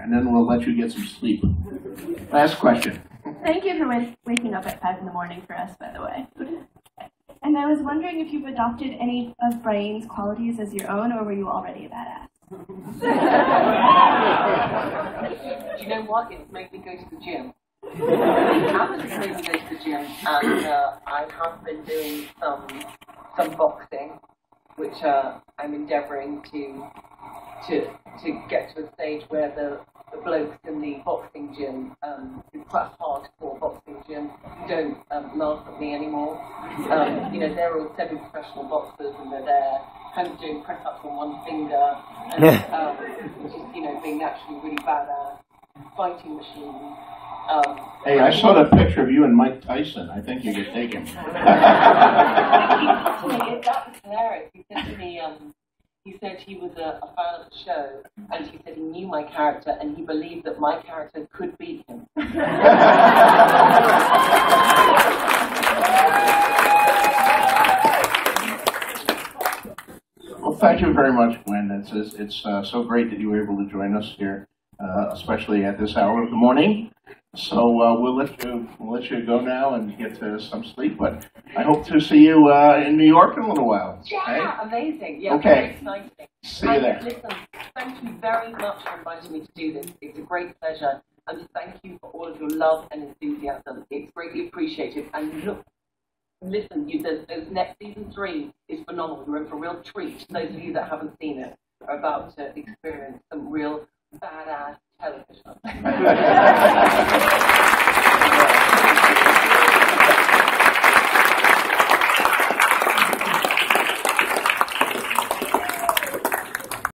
and then we'll let you get some sleep. Last question. Thank you for waking up at 5 in the morning for us, by the way. And I was wondering if you've adopted any of Brienne's qualities as your own, or were you already a badass? You know what? It's made me go to the gym. It absolutely made me go to the gym, and uh, I have been doing some some boxing, which uh, I'm endeavouring to to to get to a stage where the the blokes in the boxing gym, um, it's quite a hardcore boxing gym, don't um, laugh at me anymore. Um, you know, they're all semi-professional boxers and they're there, kind of doing press-ups on one finger, and um, just, you know, being naturally really bad at fighting machines. Um, Hey, I saw the picture of you and Mike Tyson. I think you get taken. he, that was hilarious. He said to me, um, he said he was a, a fan of the show, and he said he knew my character, and he believed that my character could beat him. Well, thank you very much, Gwen. It's, it's, it's uh, so great that you were able to join us here, uh, especially at this hour of the morning. So uh, we'll let you we'll let you go now and get to some sleep. But I hope to see you uh, in New York in a little while. Yeah, amazing. Yeah, Okay. very exciting. See you And there. Listen, thank you very much for inviting me to do this. It's a great pleasure. And thank you for all of your love and enthusiasm. It's greatly appreciated. And look, listen, you, there's, there's next season three is phenomenal. You're in for a real treat. Those of you that haven't seen it are about to experience